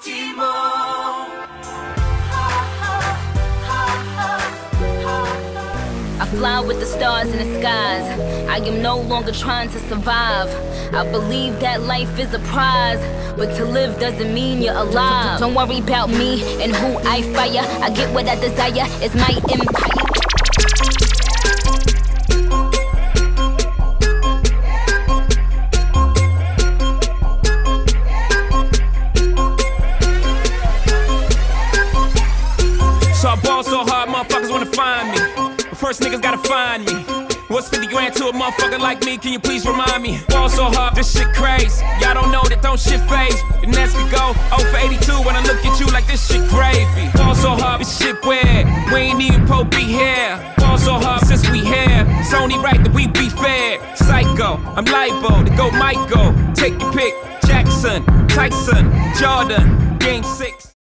I fly with the stars in the skies. I am no longer trying to survive. I believe that life is a prize, but to live doesn't mean you're alive. Don't worry about me and who I fire. I get what I desire, it's my empire. Ball so hard, motherfuckers wanna find me. First niggas gotta find me. What's 50 grand to a motherfucker like me? Can you please remind me? Ball so hard, this shit crazy. Y'all don't know that don't shit faze. And Nets could go 0 for 82 when I look at you like this shit gravy. Ball so hard, this shit weird. We ain't even Pope be here. Ball so hard since we here. It's only right that we be fair. Psycho, I'm libo to go Michael. Take your pick. Jackson, Tyson, Jordan, game six.